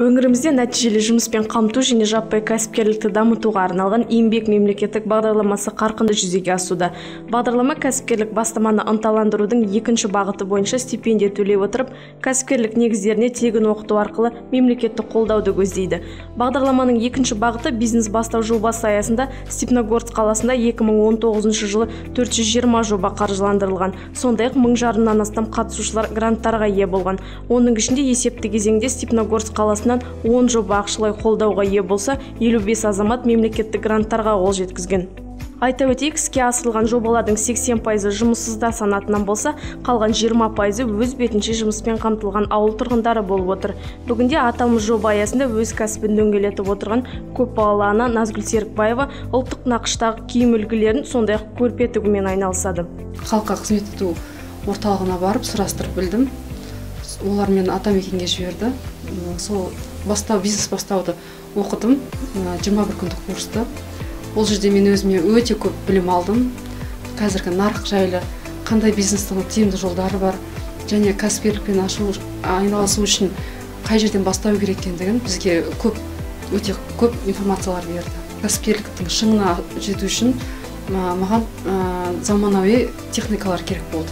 өңірімізде нәтижелі жұмыспен қамту және жаппай кәсіпкерлікті дамытуға арналған еңбек мемлекеттік бағдарламасы қарқынды жүзеге асуда. Бағдарлама кәсіпкерлік бастаманы ынталандырудың екінші бағыты бойынша стипендия төлей отырып кәсіпкерлік негіздеріне тегін оқыту арқылы мемлекеттік қолдауды көздейді. Бағдарламаның екінші бағыты бизнес бастау жобасы аясында степногорск қаласында 2019 жылы 420 жоба қаржыландырылған. Сондай ақ мың жарымнан астам қатысушылар гранттарға ие болған. Оның ішінде есепті кезеңде степногорск қаласында он жоба ақшалай қолдауға ие болса елу бес азамат мемлекеттік гранттарға қол жеткізген. Айта өтейік іске асырылған жобалардың 80 пайызы жұмыссыздар санатынан болса қалған 20 пайызы өз бетінше жұмыспен қамтылған ауыл тұрғындары болып отыр. Бүгінде аталмыш жоба аясында өз кәсібін дөңгелетіп отырған көпбалалы ана назгүл серікбаева ұлттық нақыштағы киім үлгілерін сондай ақ көрпе тігумен айналысады. Халыққа қызмет ету орталығына барып сұрастырып білдім. Олар мені атамекенге жіберді. Сол бастау бизнес бастауды оқыдым. Жиырма бір күндік курсты. Ол жерде мен өзіме өте көп білім алдым. Қазіргі нарық жайлы қандай бизнестің тиімді жолдары бар және кәсіпкерлікпен ашу айналысу үшін қай жерден бастау керек екендігін бізге көп өте көп информациялар берді. Кәсіпкерліктің шыңына жету үшін маған заманауи техникалар керек болды.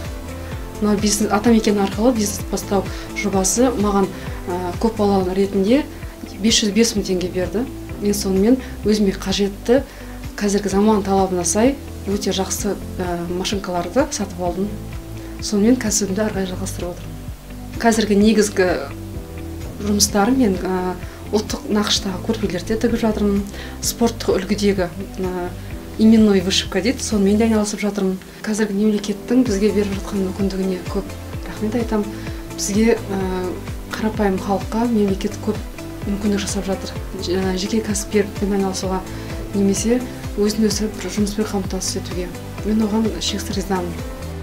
Мына бизнес атамекен арқылы бизнес бастау жобасы маған көпбалалы ретінде 505 мың теңге берді. Мен сонымен өзіме қажетті қазіргі заман талабына сай өте жақсы машинкаларды сатып алдым. Сонымен кәсібімді ары қарай жалғастырып отырмын. Қазіргі негізгі жұмыстарым мен ұлттық нақыштағы көрпелерді тігіп жатырмын. Спорттық үлгідегі именной вышивка дейді сонымен де айналысып жатырмын. Қазіргі мемлекеттің бізге беріп жатқан мүмкіндігіне көп рахмет айтамын бізге қарапайым халыққа мемлекет көп мүмкіндік жасап жатыр. Жеке кәсіпкерлікпен айналысуға немесе өзін өзі бір жұмыспен қамтамасыз етуге. Мен оған шексіз ризамын.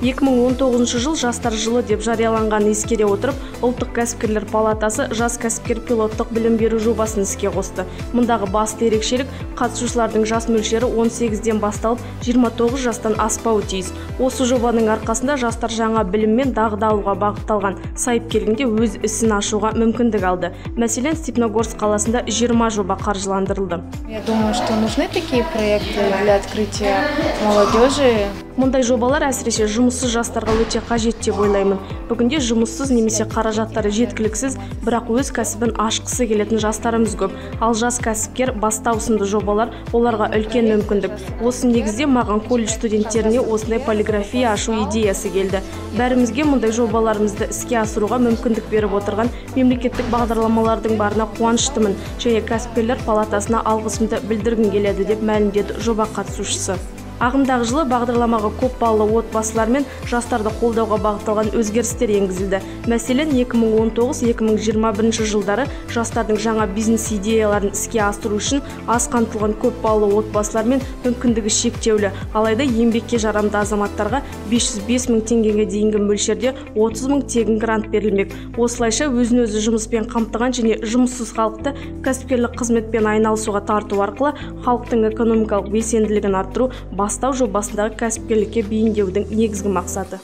2019 жыл жастар жылы деп жарияланғанын ескере отырып ұлттық кәсіпкерлер палатасы жас кәсіпкер пилоттық білім беру жобасын іске қосты. Мұндағы басты ерекшелік қатысушылардың жас мөлшері 18-ден басталып 29 жастан аспауы тиіс. Осы жобаның арқасында жастар жаңа білім мен дағды алуға бағытталған сайып келгенде өз ісін ашуға мүмкіндік алды. Мәселен степногорск қаласында 20 жоба қаржыландырылды. Я думаю что нужны такие проекты для открытия молодежи. Мұндай жобалар әсіресе жұмыссыз жастарға өте қажет деп ойлаймын. Бүгінде жұмыссыз немесе қаражаттары жеткіліксіз бірақ өз кәсібін ашқысы келетін жастарымыз көп. Ал жас кәсіпкер бастау сынды жобалар оларға үлкен мүмкіндік. Осы негізде маған колледж студенттеріне осындай полиграфия ашу идеясы келді. Бәрімізге мұндай жобаларымызды іске асыруға мүмкіндік беріп отырған мемлекеттік бағдарламалардың барына қуаныштымын және кәсіпкерлер палатасына алғысымды білдіргім келеді деп мәлімдеді жоба қатысушысы. Ағымдағы жылы бағдарламаға көпбалалы отбасылар мен жастарды қолдауға бағытталған өзгерістер енгізілді. Мәселен 2019-2021 жылдары жастардың жаңа бизнес идеяларын іске асыру үшін аз қамтылған көпбалалы отбасылар мен мүмкіндігі шектеулі. Алайда еңбекке жарамды азаматтарға 505 мың теңгеге дейінгі мөлшерде 30 мың тегін грант берілмек. Осылайша өзін өзі жұмыспен қамтыған және жұмыссыз халықты кәсіпкерлік қызметпен айналысуға тарту арқылы халықтың экономикалық белсенділігін арттыру бастау жобасындағы кәсіпкерлікке бейімдеудің негізгі мақсаты.